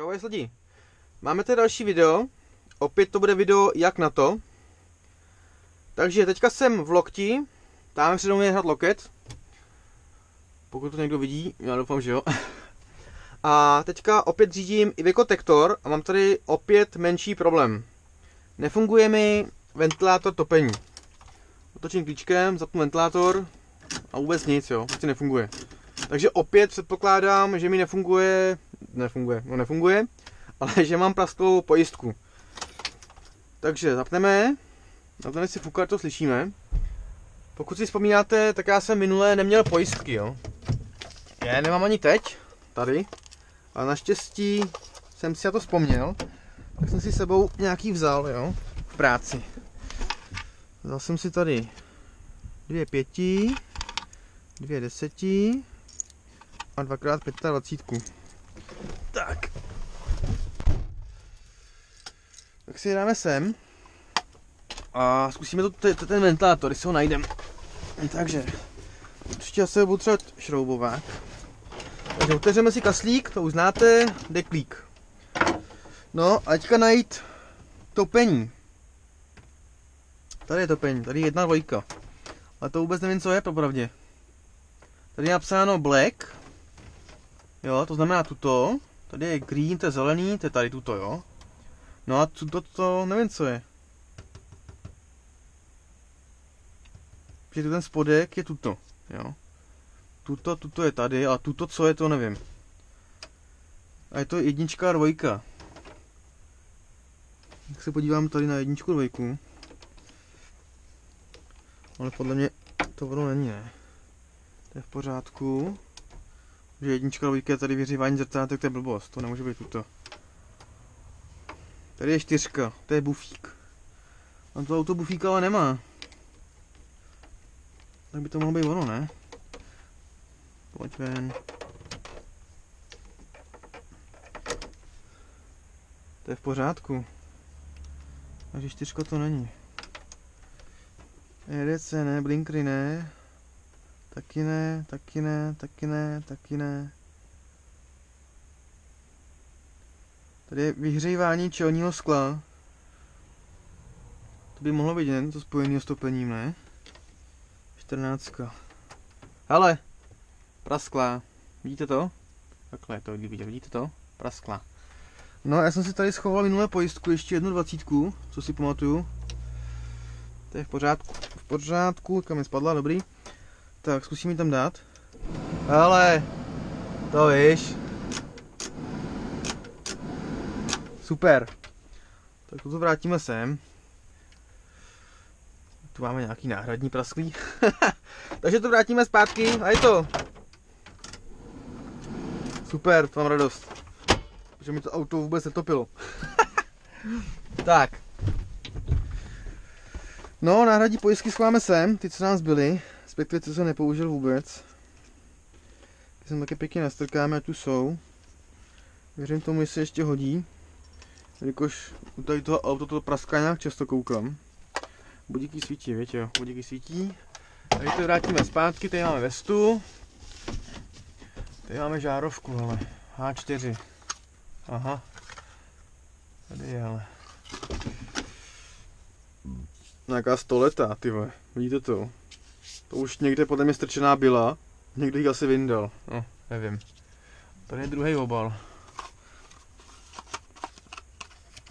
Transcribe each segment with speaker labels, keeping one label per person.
Speaker 1: Čau lidi. Máme tady další video. Opět to bude video jak na to. Takže teďka jsem v lokti. Tam přede mnou je hrad loket. Pokud to někdo vidí, já doufám, že jo. A teďka opět řídím i Tektor a mám tady opět menší problém. Nefunguje mi ventilátor topení. Otočím klíčkem, zapnu ventilátor a vůbec nic, jo, prostě nefunguje. Takže opět předpokládám, že mi nefunguje, nefunguje, no nefunguje, ale že mám plastovou pojistku. Takže zapneme, zapneme si fukat, to slyšíme. Pokud si vzpomínáte, tak já jsem minulé neměl pojistky, jo. Já nemám ani teď, tady, ale naštěstí jsem si na to vzpomněl, tak jsem si sebou nějaký vzal, jo, v práci. Vzal jsem si tady dvě pěti, dvě deseti a dvakrát dvacítku. Tak. Tak si dáme sem. A zkusíme to, ten ventilátor, jestli ho najdeme. Takže, určitě asi budu třeba šroubovák. Takže otevřeme si kaslík, to už znáte, deklík. No a teďka najít topení. Tady je topení, tady je jedna dvojka. Ale to vůbec nevím, co je, popravdě. Tady je napsáno black. Jo, to znamená tuto. Tady je green, to je zelený, to je tady tuto, jo. No a tuto, to nevím, co je. Protože ten spodek je tuto, jo. Tuto, tuto je tady a tuto, co je, to nevím. A je to jednička a dvojka. Tak se podívám tady na jedničku dvojku. Ale podle mě to ono není, ne? To je v pořádku. Že jednička dvojka je tady vyřívání zrcátek, to je blbost, to nemůže být tuto. Tady je čtyřka, to je bufík. A to auto bufíka ale nemá. Tak by to mohlo být ono, ne? Pojď ven. To je v pořádku. Takže čtyřka to není. EDC ne, blinkry ne. Taky ne, taky ne, taky ne, taky ne. Tady je vyhřívání čelního skla. To by mohlo být jen to spojený s topením, ne? 14. Hele, praskla. Vidíte to? Takhle je to vidět, vidíte to? Praskla. No, já jsem si tady schoval minulé pojistku, ještě jednu dvacítku, co si pamatuju. To je v pořádku, v pořádku, kam je spadla, dobrý. Tak, zkusím ji tam dát. Ale, to víš. Super. Tak to vrátíme sem. Tu máme nějaký náhradní prasklý. Takže to vrátíme zpátky a je to. Super, to mám radost. Protože mi to auto vůbec netopilo. tak. No, náhradní pojistky schováme sem, ty co nás byly, respektive co jsem nepoužil vůbec. Ty jsem taky pěkně nastrkáme a tu jsou. Věřím tomu, že se ještě hodí. Jelikož u tady toho auto to praská nějak často koukám. Budíky svítí, víte jo, budíky svítí. Tady to vrátíme zpátky, tady máme vestu. Tady máme žárovku, ale H4. Aha. Tady je, ale. Nějaká stoleta, ty vole. Vidíte to? To už někde podle mě strčená byla. Někdo ji asi vyndal. No, nevím. Tady je druhý obal.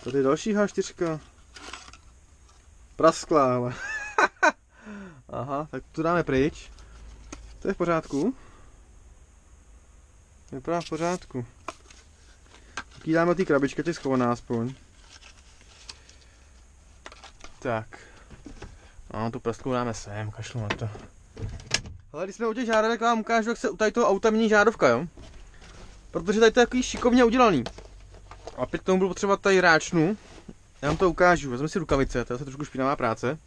Speaker 1: Tady je další H4. Prasklá, ale. Aha, tak to dáme pryč. To je v pořádku. Vypadá v pořádku. Tak ji dáme ty krabičky, ty schovaná aspoň. Tak. No, tu prstku dáme sem, kašlu na to. Ale když jsme u těch žárovek, vám ukážu, jak se u tady toho auta mění žárovka, jo? Protože tady to je takový šikovně udělaný. A opět tomu budu potřebovat tady ráčnu. Já vám to ukážu, vezmu si rukavice, to je trošku špinavá práce.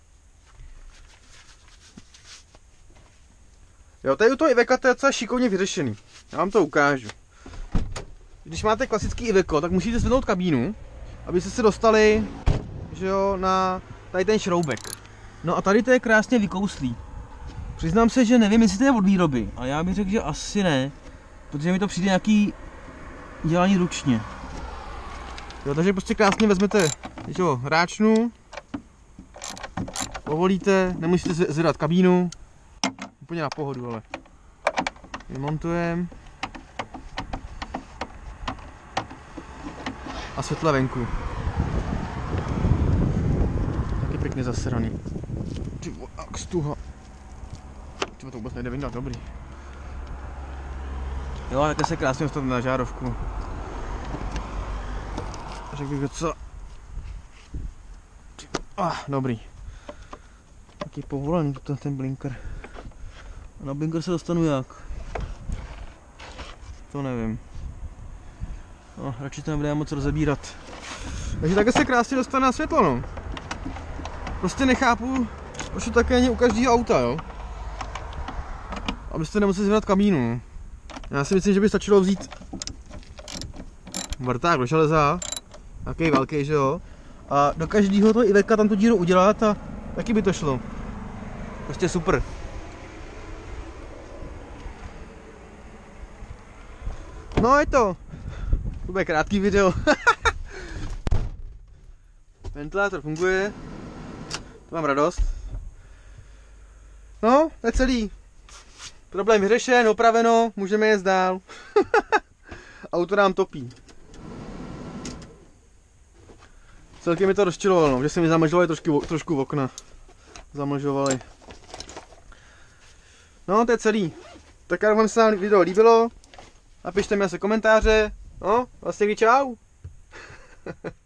Speaker 1: Jo, tady u toho Iveka to je docela šikovně vyřešený. Já vám to ukážu. Když máte klasický Iveco, tak musíte zvednout kabínu, abyste se dostali že jo, na tady ten šroubek. No a tady to je krásně vykouslý. Přiznám se, že nevím, jestli to je od výroby, ale já bych řekl, že asi ne, protože mi to přijde nějaký dělání ručně. Jo, takže prostě krásně vezmete jo, ráčnu, povolíte, nemusíte zvedat kabínu, úplně na pohodu, ale vymontujeme a světle venku. Taky pěkně zasraný. Ty jak stuha. Ty to vůbec nejde vyndat, dobrý. Jo, takhle se krásně dostat na žárovku. Řekl bych co? Ah, dobrý. Taky povolený to, ten blinker. A na blinker se dostanu jak? To nevím. No, radši to nebudeme moc rozebírat. Takže takhle se krásně dostane na světlo, no. Prostě nechápu, proč to také není u každého auta, jo. Abyste nemuseli zvedat kamínu. Já si myslím, že by stačilo vzít vrták do železa, takový velký, že jo. A do každého toho Iveka tam tu díru udělat a taky by to šlo. Prostě super. No je to. To bude krátký video. Ventilátor funguje. To mám radost. No, to je celý. Problém vyřešen, opraveno, můžeme jezd dál. Auto nám topí. Celkem mi to rozčilovalo, no, že se mi zamlžovali trošku, trošku okna. Zamlžovali. No, to je celý. Tak já vám se vám video líbilo. Napište mi asi komentáře. No, vlastně čau.